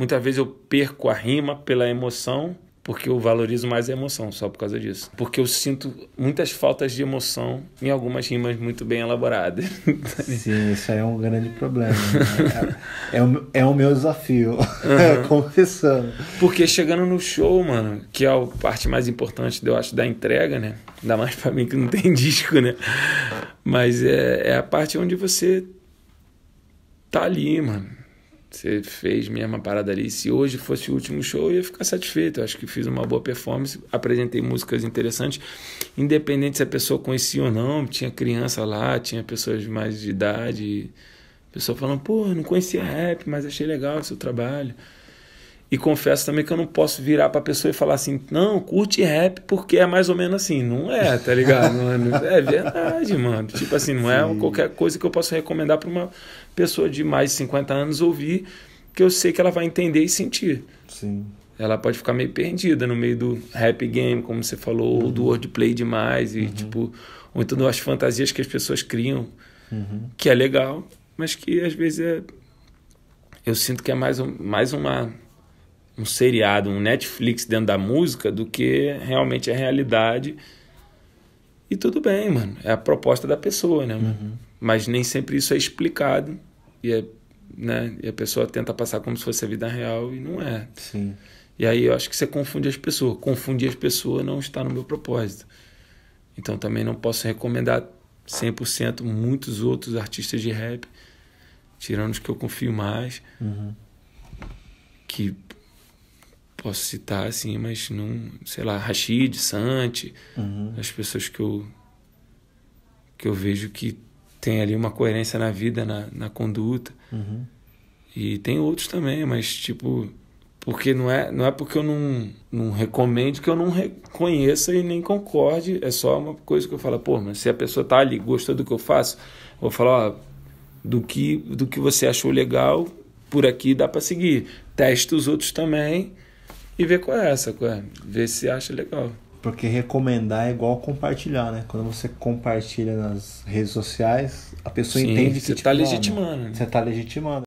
Muitas vezes eu perco a rima pela emoção porque eu valorizo mais a emoção, só por causa disso. Porque eu sinto muitas faltas de emoção em algumas rimas muito bem elaboradas. Sim, isso aí é um grande problema. Né? É, é, o, é o meu desafio, uhum. confessando. Porque chegando no show, mano, que é a parte mais importante, eu acho, da entrega, né? Ainda mais pra mim que não tem disco, né? Mas é, é a parte onde você tá ali, mano você fez mesmo a parada ali. Se hoje fosse o último show, eu ia ficar satisfeito. Eu acho que fiz uma boa performance, apresentei músicas interessantes, independente se a pessoa conhecia ou não. Tinha criança lá, tinha pessoas mais de idade. Pessoa falando, pô, não conhecia rap, mas achei legal o seu trabalho. E confesso também que eu não posso virar pra pessoa e falar assim, não, curte rap porque é mais ou menos assim. Não é, tá ligado? É, é verdade, mano. Tipo assim, não é Sim. é qualquer coisa que eu possa recomendar pra uma pessoa de mais de 50 anos ouvir, que eu sei que ela vai entender e sentir. Sim. Ela pode ficar meio perdida no meio do rap game, como você falou, uhum. ou do wordplay demais, e uhum. tipo, ou então das fantasias que as pessoas criam, uhum. que é legal, mas que às vezes é. Eu sinto que é mais, um, mais uma um seriado, um Netflix dentro da música do que realmente a realidade. E tudo bem, mano. É a proposta da pessoa, né? Uhum. Mas nem sempre isso é explicado. E, é, né? e a pessoa tenta passar como se fosse a vida real e não é. Sim. E aí eu acho que você confunde as pessoas. Confundir as pessoas não está no meu propósito. Então também não posso recomendar 100% muitos outros artistas de rap, tirando os que eu confio mais, uhum. que posso citar assim, mas não, sei lá, Rashid, Santi, uhum. as pessoas que eu que eu vejo que tem ali uma coerência na vida, na, na conduta. Uhum. E tem outros também, mas tipo, porque não é, não é porque eu não, não recomendo que eu não reconheça e nem concorde, é só uma coisa que eu falo, pô, mas se a pessoa tá ali, gostou do que eu faço, eu vou falar, ó, do que do que você achou legal, por aqui dá para seguir. Teste os outros também e ver qual é essa, qual é, ver se acha legal. Porque recomendar é igual compartilhar, né? Quando você compartilha nas redes sociais, a pessoa Sim, entende que você está tipo, legitimando. Você está legitimando.